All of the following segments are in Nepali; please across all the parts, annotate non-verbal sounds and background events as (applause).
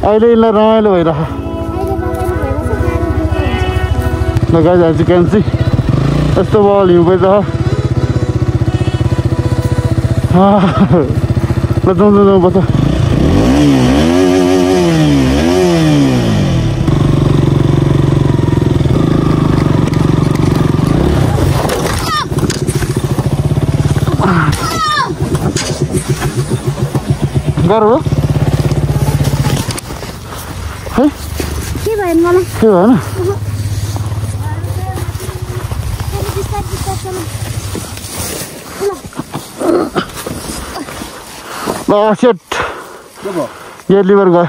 अहिले यिनीलाई रमाइलो भइरह गाई जान्छु क्यान्सी यस्तो बल हिउँ भइरह (laughs) ल जाउँ जाउँ जाउँ हो है के भयो नि मलाई के भएन अहिले बिस्तारै बिस्तारै चलाउँ ल सेट यो लिभर गयो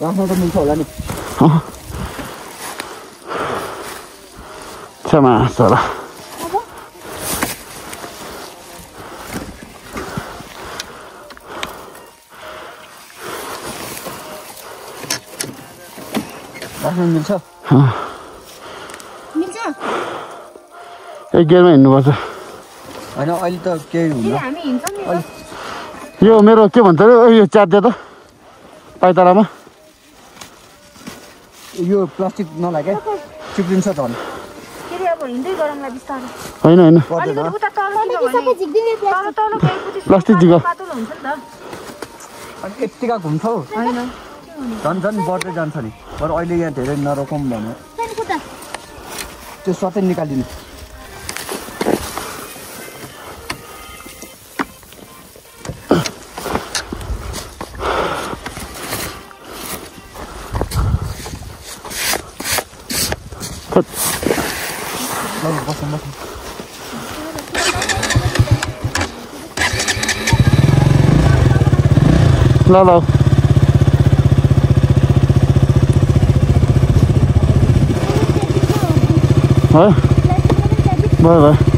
राख्न त मिल्छ होला नि क्षमा राख्न मिल्छ मिल्छ एक गियरमा हिँड्नुपर्छ होइन अहिले त केही। यो मेरो के भन्छ अरे यो च्यात्यो त पाइतारामा यो प्लास्टिक नलागे चिप्लिन्छ बिस्तारै होइन होइन प्लास्टिक झिको पातलो हुन्छ नि त अनि यत्तिका घुम्छौ झन् झन् बढ्दै जान्छ नि। बरु अहिले यहाँ धेरै नरोकौँ भने त्यो सबै निकालिदिनु। ल, ल। भयो भयो भयो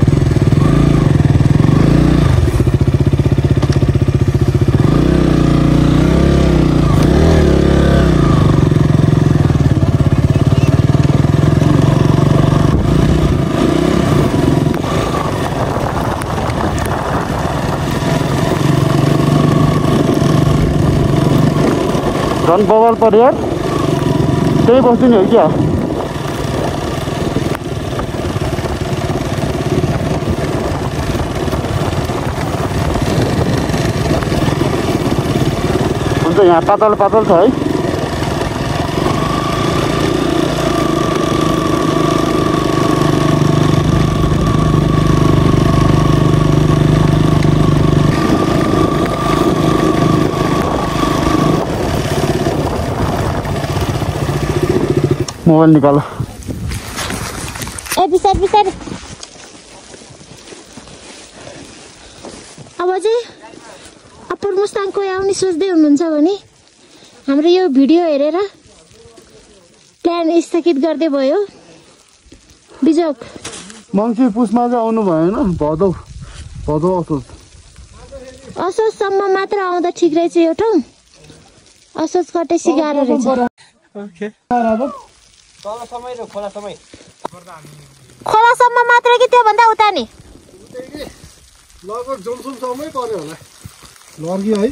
झन् बवाल पऱ्यो त्यही बस्दिने हो क्या हुन्छ यहाँ पातल पातल छ है। मोबाइल निकालो। ए बिस्तारै बिस्तारै। अब चाहिँ मुस्ताङ कोही आउने सोच्दै हुनुहुन्छ भने हाम्रो यो भिडियो हेरेर प्लान स्थगित गर्दै भयो। बिजोक मङ्सी पुसमा चाहिँ आउनु भएन। भदौ। भदौ असोज। असोजसम्म मात्र आउँदा ठिक रहेछ यो ठाउँ। असोज कटेसी गाह्रो रहेछ। तल समय र खोला समय। खोलासम्म मात्र कि त्योभन्दा उता नि? लगभग जोमसोमसम्मै पऱ्यो होला। लर्की है।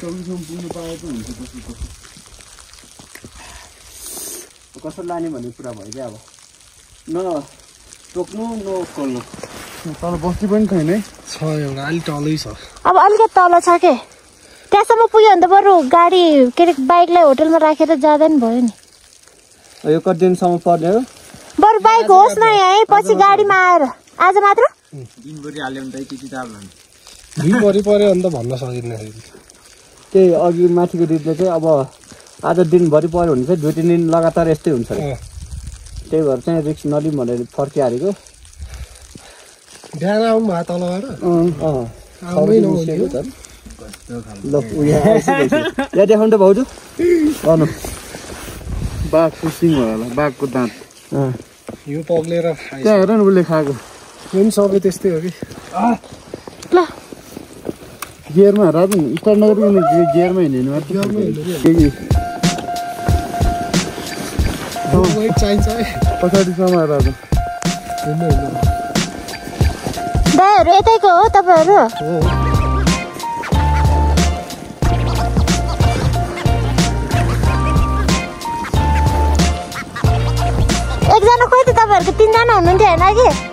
जोमसोम पुग्नु पाएको हुन्छ पछि कसरी लाने भन्ने कुरा भयो क्या अब? न टोक्नु न खोल्नु। तर बस्ती पनि छैन है। छ एउटा अलिक टलै छ। अब अलिकति तल छ के? त्यहाँसम्म पुग्यो भने त बरु गाडी के अरे बाइकलाई होटलमा राखेर जाँदा नि भयो नि। यो कति दिनसम्म पर्ने हो? बरु बाइक होस् न यहीँ पछि गाडीमा आएर। आज मात्र? दिनभरि हाल्यो भने त यति किताब भुइँभरि पऱ्यो भने त भन्न सकिन्न फेरि। त्यही अघि माथिको दिदीले चाहिँ अब आज दिनभरि पऱ्यो भने चाहिँ दुई तिन दिन लगातार यस्तै हुन्छ। अरे। त्यही भएर चाहिँ रिक्स नलिउँ भनेर फर्किहालेको। बिहान आउनु भयो तलबाट। ल यहाँ देखाउनु त भाउजू। गर्नु बाघ पुसिङ भयो होला बाघको दाँत। अँ। यो पग्लेर त्यहाँ हेर न उसले खाएको। यो पनि सबै त्यस्तै हो कि? ल। गियरमा राजन स्टार्ट नगरिकन गियरमा हिँड्नु चाहिन्छ है पछाडि समय राजन हिँड्नु हिँड्नु दाइ तपाईँहरू यतैको हो तपाईँहरू एकजना खोइ त तपाईँहरूको तिनजना हुनुहुन्थ्यो होइन कि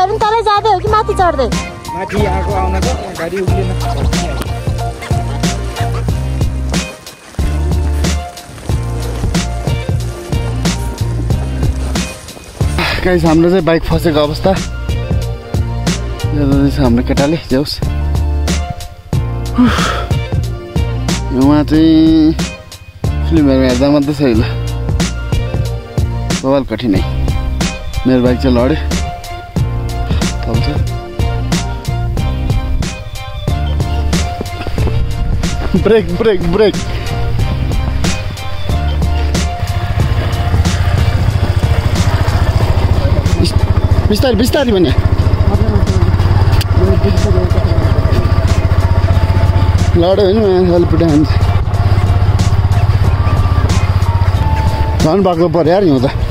तपाईँहरू पनि तलै जाँदै हो कि माथि चढ्दै? माथि आएको आउन त गाडी उक्लिन गाइस हाम्रो चाहिँ बाइक फसेको अवस्था। जाँदैछ हाम्रो केटाले जाओस्। उहाँ चाहिँ फिल्महरू हेर्दा मात्रै छ ल बवाल कठिनाइ मेरो बाइक चाहिँ लड्यो। ब्रेक ब्रेक ब्रेक बिस्तारै बिस्तारै भने लड्यो भने अलिक पिटा हान्छ झन् भएको पऱ्यो यार हिउँ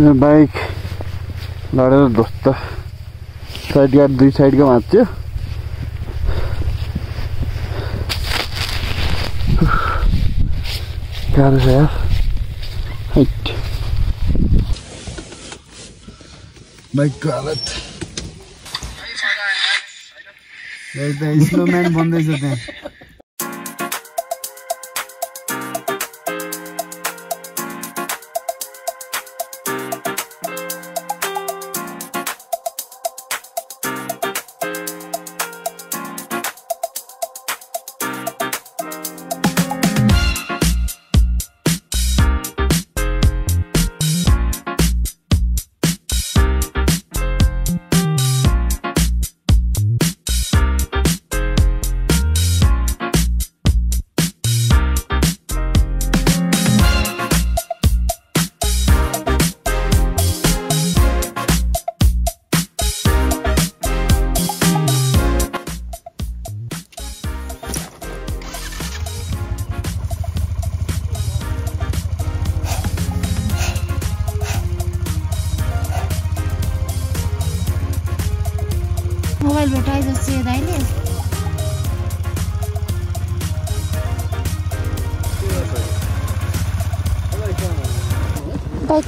बाइक लडेर ध्वस्त साइड गार्ड दुई साइडको भाँच्यो गाह्रो छ यार हैट। बाइकको हालत स्नोम्यान बन्दैछ त्यहाँ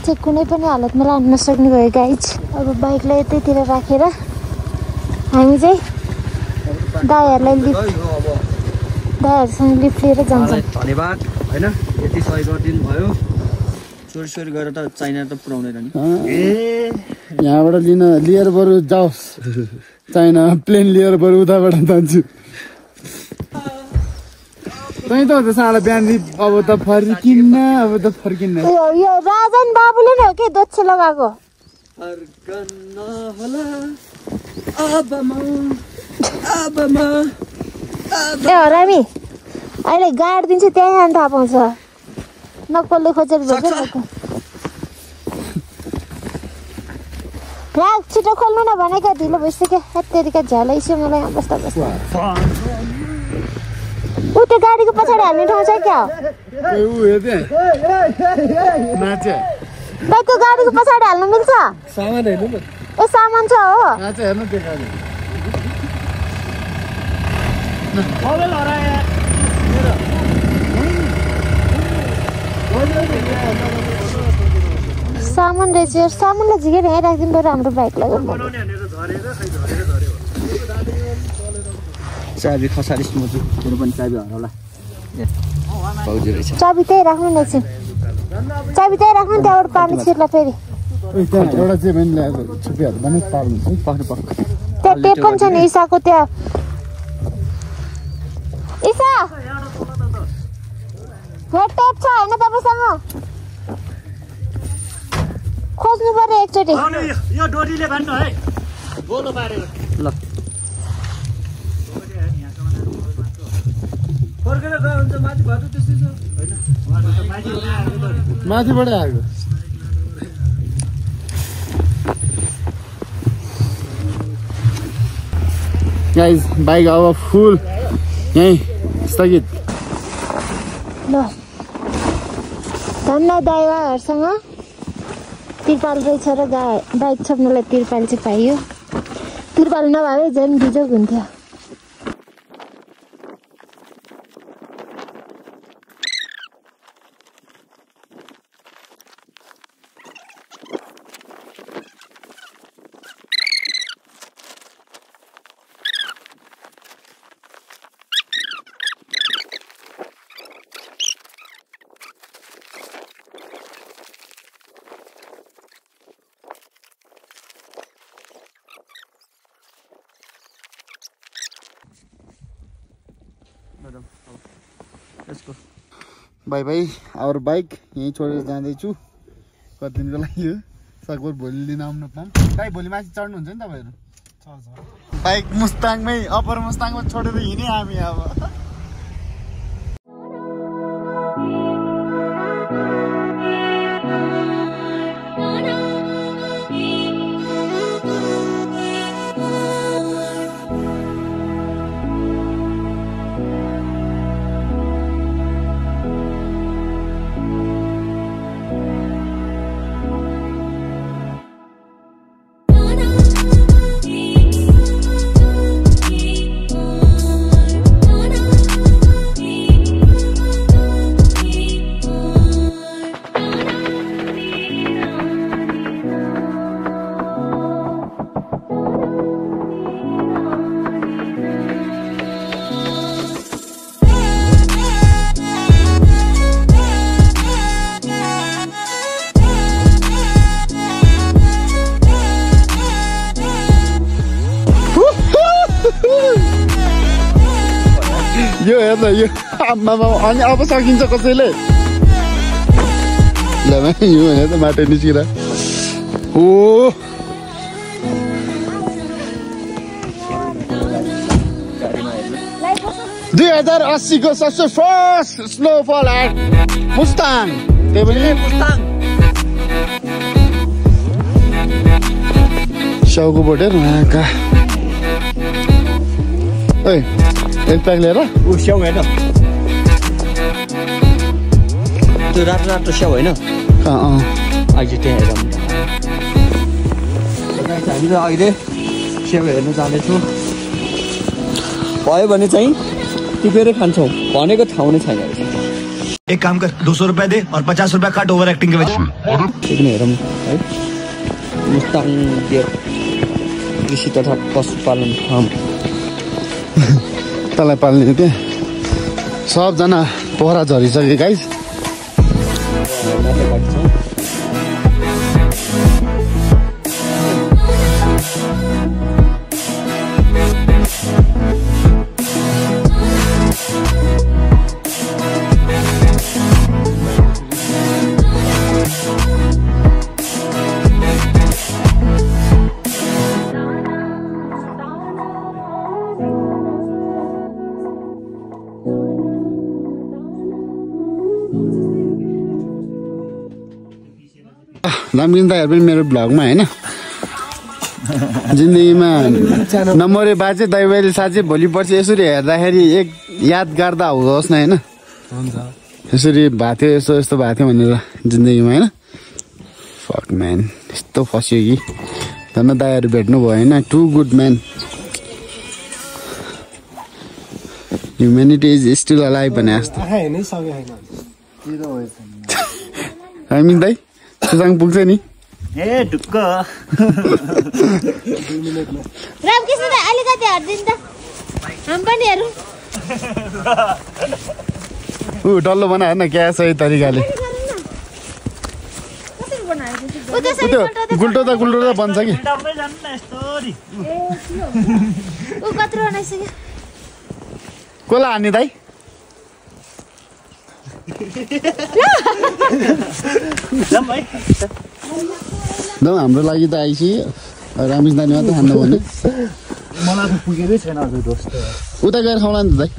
चाहिँ कुनै पनि हालतमा लानु नसक्ने भयो गाइज अब बाइकलाई यतैतिर राखेर हामी चाहिँ दाईहरूलाई लिफ्ट दाईहरूसँग लिफ्ट लिएर जान्छौँ। धन्यवाद होइन? यति सहयोग गरिदिनु भयो। चोरी सोरी गरेर त चाइना त पुऱ्याउँदैन नि। ए। यहाँबाट लिन लिएर बरु जाओस्। (laughs) चाइना प्लेन लिएर बरु उताबाट जान्छु। तै त हो त साला बिहान अब त फर्किन्न अब त फर्किन्न। यो यो राजन बाबुले नै हो कि दोच्छे लगाएको? फर्कन्न होला। अबमा अबमा ए हरामी अहिले गाड दिन्छ त्यहीँ जानु थाहा पाउँछ। नक्कलले खोजेर भेट्छ राग छिटो खोल्नु न भनेको ढिलो भइसक्यो। हत्तेरिका झ्यालैसो मलाई यहाँ बस्दा। बस्दा ऊ त्यो गाडीको पछाडि हाल्ने ठाउँ छ क्या बाइकको गाडीको पछाडि हाल्नु मिल्छ? ए सामान छ हो। सामान रहेछ सामानलाई झिकेर यहाँ राखिदिनु पऱ्यो हाम्रो बाइकलाई। चाबी खसालिस मुजु मेरो पनि चाबी हराउला चाबी त्यही राख्नु न एकछिन चाबी त्यही राख्नु नि त्यहाँबाट पानी छिर्ला फेरि। एउटा चाहिँ मैले ल्याएको छुप्पीहरू पनि पार्नु है पक्नु पक्नु त्यहाँ टेप पनि छ नि इसाको त्यहाँ। इसा! हो टेप छ होइन तपाईँसँग खोज्नु पर्यो एकचोटि। यो डोरीले भन्नु है। गोलो पारेर ल। फर्केर गयो भने त माथि बाटो त्यस्तै छ होइन माथिबाट आएको गाइज बाइक अब फुल यहीँ स्थगित। ल। धन्न ड्राइभरहरूसँग तिरपाल रहेछ र गा बाइक छोप्नलाई तिरपाल चाहिँ पाइयो। तिरपाल नभए झन् बिजोग हुन्थ्यो। बाई बाई अरू बाइक यहीँ छोडेर जाँदैछु। कति दिनको लागि हो? सकभर भोलि लिन आउनु प्लान भाइ भोलि माथि चढ्नुहुन्छ नि तपाईँहरू? बाइक मुस्ताङमै अप्पर मुस्ताङमा छोडेर हिँडेँ हामी अब। अनि अब सकिन्छ कसैले? ल त माटो निस्किएर ओ। दुई हजार अस्सीको सबसे फर्स्ट स्नोफल एट मुस्ताङ त्यही पनि साउको बोटेर उहाँका ओइ एक प्याक लिएर ऊ स्याउ होइन त्यो रातो रातो स्याउ होइन? अँ अँ। अहिले त्यहाँ हेरौँ। हामी त अहिले स्याउ हेर्नु जाँदैछौँ। भयो भने चाहिँ टिपेरै खान्छौँ। भनेको ठाउँ नै छैन एक काम कर दो सौ रुपया दे और पचास रुपया काट ओवर एक्टिंग के वजह त्यो पनि हेरौँ है। मुस्ताङ कृषि तथा पशुपालन फार्म। तँलाई पाल्ने त्यहाँ सबजना पोखरा झरिसके गाइस। रामगिन दाईहरू पनि मेरो भ्लगमा होइन? जिन्दगीमा नमरे बाजे दाइ बहिनी साँच्चै भोलि पर्सि यसरी हेर्दाखेरि एक याद गर्दा होस् न होइन? यसरी भएको थियो यस्तो यस्तो भएको थियो भनेर जिन्दगीमा होइन? फक म्यान यस्तो फस्यो कि। धन्न दाईहरू भेट्नु भयो होइन? Too good man humanity is still alive भने जस्तो। (laughs) (laughs) दाई? सुसाङ पुग्छ नि ए ढुक्क रामकृष्ण दाइ अलिकति हटिदिनु त हामी पनि हेरौँ ऊ डल्लो बनायो न क्या सही तरिकाले त्यो गुल्टो त गुल्टो त बन्छ कि कसलाई हान्ने दाइ ल हाम्रो लागि त आइसक्यो रामेश नानी मात्रै खानु भने मलाई त पुगेकै छैन दोस्त। उता गएर खाउँला नि त दाइ।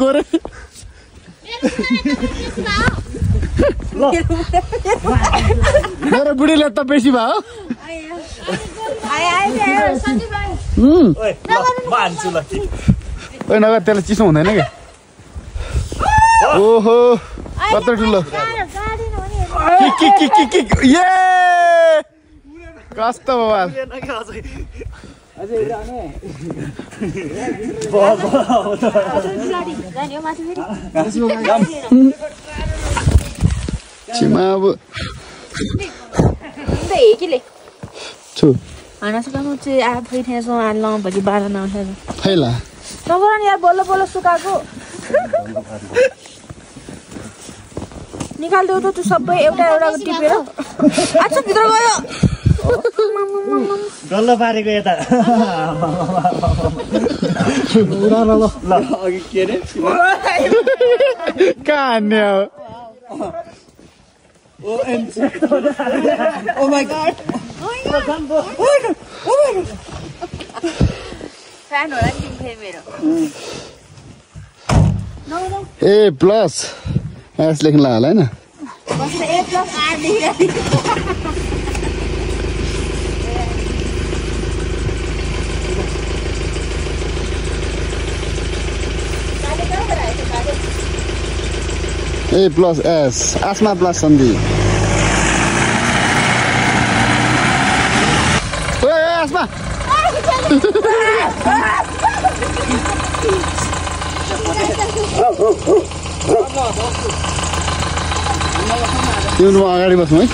गोरे। मेरो बुढीले त बेसी भयो। (laughs) ओइ नगर त्यसलाई चिसो हुँदैन क्या ओहो कत्रो ठुलो कस्तो बवाल छिमा अब छु हान्डा सुकाउनु चाहिँ आइफ्याउ बजी बाह्र नआउ र नि यहाँ बोल्लो बोल्नु सुकाएको निकालिदिउ त टिपेर गयो पारेको यता होला मेरो ए प्लस एस लेख्नुलाई होला होइन? ए प्लस एस आसमा प्लस सन्धि ओ, ए, आसमा तिम्रो म अगाडि बस्नु है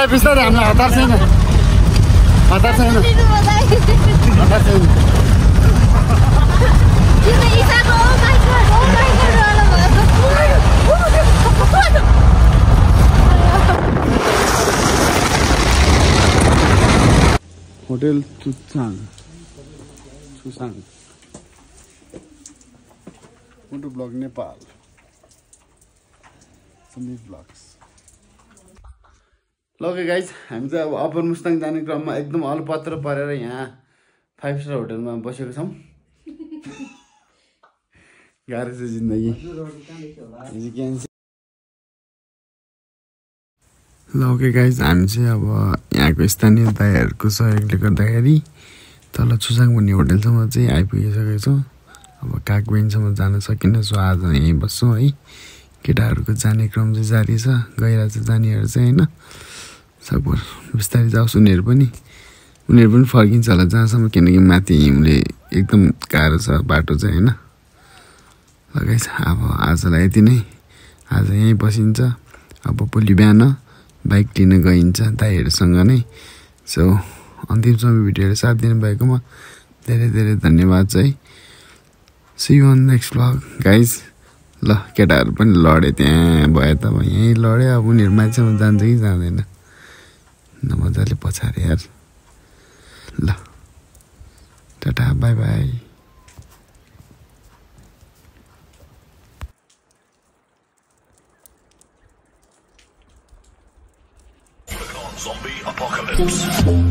दाइ बिस्तारै हामीलाई हतार छैन। हतार छैन। हतार छैन। होटेल चुचाङ। ब्लग नेपाल सन्दीप ब्लग्स लगे गाइज हामी चाहिँ अब अप्पर मुस्ताङ जाने क्रममा एकदम अलपत्र परेर यहाँ फाइभ स्टार होटेलमा बसेको छौँ। गाह्रो छ जिन्दगी। ल ओके गाइज हामी चाहिँ अब यहाँको स्थानीय दाईहरूको सहयोगले गर्दाखेरि तल छुसाङ भन्ने होटेलसम्म चाहिँ आइपुगिसकेको छौँ। अब कागबेनसम्म जान सकिनँ सो आज यहीँ बस्छौँ है। केटाहरूको जाने क्रम चाहिँ जारी छ। गइरहेछ जानेहरू चाहिँ होइन। सकभर बिस्तारै जाओस् उनीहरू पनि। उनीहरू पनि फर्किन्छ होला जहाँसम्म किनकि माथि हिउँले एकदम गाह्रो छ बाटो चाहिँ होइन। लगाइछ अब आजलाई यति नै। आज यहीँ बसिन्छ। अब भोलि बिहान बाइक लिन गइन्छ दाईहरूसँग नै। सो अन्तिमसम्म भिडियोहरू साथ दिनुभएकोमा धेरै धेरै धन्यवाद चाहिँ। See you on next blog guys ल केटाहरू पनि लड्यो त्यहाँ। भयो त यहीँ लड्यो अब उनीहरू मान्छेमा जान्छ कि जाँदैन। न मजाले पछारे यार ल tata bye bye Zombie apocalypse.